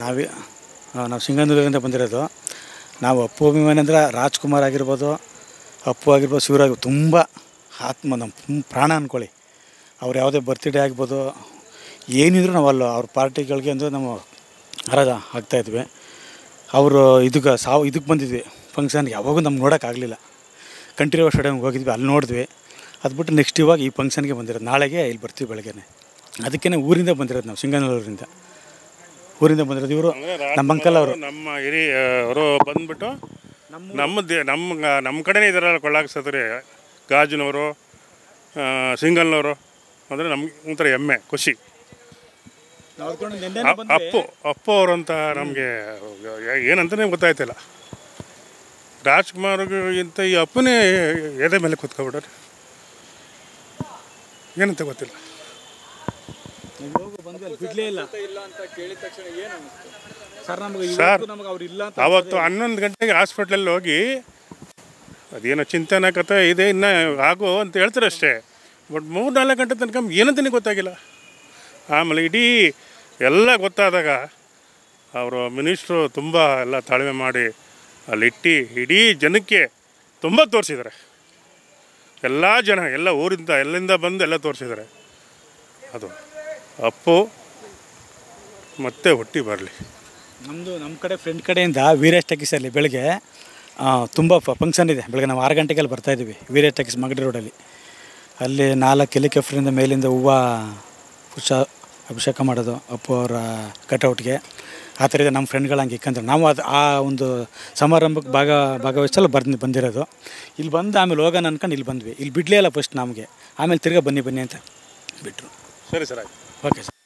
ನಾವೇ ನಾವು ಸಿಂಗನೂರಿಂದ ಬಂದಿರೋದು. ನಾವು ಅಪ್ಪು ಅಭಿಮಾನಿ ಅಂದ್ರೆ ರಾಜ್ಕುಮಾರ್ ಆಗಿರ್ಬೋದು, ಅಪ್ಪು ಆಗಿರ್ಬೋದು ಶಿವರಾಗಿ ತುಂಬ ಆತ್ಮ ನಮ್ಮ ಪ್ರಾಣ ಅಂದ್ಕೊಳ್ಳಿ ಅವ್ರು ಯಾವುದೇ ಬರ್ತ್ಡೇ ಆಗ್ಬೋದು, ಏನಿದ್ರು ನಾವು ಅಲ್ಲ, ಅವ್ರ ಪಾರ್ಟಿಗಳಿಗೆ ಅಂದರೆ ನಾವು ಹರಜ ಆಗ್ತಾಯಿದ್ವಿ ಅವರು ಇದಕ್ಕೆ ಸಾವು ಇದಕ್ಕೆ ಬಂದಿದ್ವಿ. ಫಂಕ್ಷನ್ಗೆ ಯಾವಾಗೂ ನಮ್ಗೆ ನೋಡೋಕ್ಕಾಗಲಿಲ್ಲ ಕಂಠೀರವ ಸ್ಟೇಡಿಯಮ್ಗೆ ಹೋಗಿದ್ವಿ ಅಲ್ಲಿ ನೋಡಿದ್ವಿ. ಅದು ಬಿಟ್ಟು ನೆಕ್ಸ್ಟ್ ಇವಾಗ ಈ ಫಂಕ್ಷನ್ಗೆ ಬಂದಿರೋದು. ನಾಳೆಗೆ ಇಲ್ಲಿ ಬರ್ತೀವಿ ಬೆಳಗ್ಗೆನೆ. ಅದಕ್ಕೇ ಊರಿಂದ ಬಂದಿರೋದು ನಾವು ಸಿಂಗನೂರಿಂದ ಊರಿಂದ ಬಂದಿರೋದು ಇವರು ನಮ್ಮ ಅಂಕಲ್ ಅವರು. ನಮ್ಮ ಹಿರಿಯ ಅವರು ಬಂದ್ಬಿಟ್ಟು ನಮ್ಮ ದೇ- ನಮ್ಮ ನಮ್ಮ ಕಡೆನೇ ಇದಾರಲ್ಲ ಕೊಳ್ಳಾಕ್ಸತ್ರಿ ಗಾಜಿನವರು ಸಿಂಗಲ್ನವರು ಅಂದರೆ ನಮ್ಗೆ ಒಂಥರ ಹೆಮ್ಮೆ ಖುಷಿ. ಅಪ್ಪು ಅಪ್ಪು ಅವರು ಅಂತ ನಮಗೆ ಏನಂತಲೇ ಗೊತ್ತಾಯ್ತಿಲ್ಲ. ರಾಜ್ಕುಮಾರ್ಗಿಂತ ಈ ಅಪ್ಪನೇ ಎದೆ ಮೇಲೆ ಕೂತ್ಕೊಬಿಟ್ರೆ ಏನಂತ ಗೊತ್ತಿಲ್ಲ. ಬಿಡ್ಲೇ ಇಲ್ಲ. ಸರ್ ನಮಗೆ ಸರ್, ನಮಗೆ ಅವ್ರು ಇಲ್ಲ ಅಂತ ಅವತ್ತು ಹನ್ನೊಂದು ಗಂಟೆಗೆ ಹಾಸ್ಪಿಟ್ಲಲ್ಲಿ ಹೋಗಿ ಅದೇನೋ ಚಿಂತನ ಕಥೆ ಇದೆ ಇನ್ನು ಆಗು ಅಂತ ಹೇಳ್ತಾರೆ ಅಷ್ಟೇ. ಬಟ್ ಮೂರು ನಾಲ್ಕು ಗಂಟೆ ತನಕ ಏನಂತನೇ ಗೊತ್ತಾಗಿಲ್ಲ. ಆಮೇಲೆ ಇಡೀ ಎಲ್ಲ ಗೊತ್ತಾದಾಗ ಅವರು ಮಿನಿಸ್ಟ್ರು ತುಂಬ ಎಲ್ಲ ತಾಳ್ಮೆ ಮಾಡಿ ಅಲ್ಲಿಟ್ಟು ಇಡೀ ಜನಕ್ಕೆ ತುಂಬ ತೋರಿಸಿದ್ದಾರೆ. ಎಲ್ಲ ಜನ ಎಲ್ಲ ಊರಿಂದ ಎಲ್ಲಿಂದ ಬಂದು ಎಲ್ಲ ತೋರಿಸಿದ್ದಾರೆ. ಅದು. ಅಪ್ಪು ಮತ್ತೆ ಹುಟ್ಟಿ ಬರಲಿ. ನಮ್ಮದು ನಮ್ಮ ಕಡೆ ಫ್ರೆಂಡ್ ಕಡೆಯಿಂದ ವೀರೇಶ್ ಟಕೀಸಲ್ಲಿ ಬೆಳಗ್ಗೆ ತುಂಬ ಫಂಕ್ಷನ್ ಇದೆ. ಬೆಳಗ್ಗೆ ನಾವು ಆರು ಬರ್ತಾ ಬರ್ತಾಯಿದ್ದೀವಿ ವೀರೇಶ್ ಟಕೀಸ್ ಮಗಡಿ ರೋಡಲ್ಲಿ ಅಲ್ಲಿ. ನಾಲ್ಕು ಹೆಲಿಕಾಪ್ಟರಿಂದ ಮೇಲಿಂದ ಹೂವು ಪುಷ ಅಭಿಷೇಕ ಮಾಡೋದು ಅಪ್ಪು ಅವರ ಕಟೌಟ್ಗೆ. ಆ ಥರ ಇದೆ ನಮ್ಮ ಫ್ರೆಂಡ್ಗಳು ಹಂಗೆ ಇಕ್ಕಂದ್ರೆ ನಾವು ಅದು ಆ ಒಂದು ಸಮಾರಂಭಕ್ಕೆ ಭಾಗ ಭಾಗವಹಿಸಲು ಬರ್ದು ಬಂದಿರೋದು. ಇಲ್ಲಿ ಬಂದು ಆಮೇಲೆ ಹೋಗೋಣ ಅನ್ಕೊಂಡು ಇಲ್ಲಿ ಬಂದ್ವಿ. ಇಲ್ಲಿ ಬಿಡಲೇ ಇಲ್ಲ ಫಸ್ಟ್ ನಮಗೆ. ಆಮೇಲೆ ತಿರ್ಗಾ ಬನ್ನಿ ಬನ್ನಿ ಅಂತ ಬಿಟ್ಟರು ಸರಿ ಸರ್ ಆಯ್ತು. Okay sir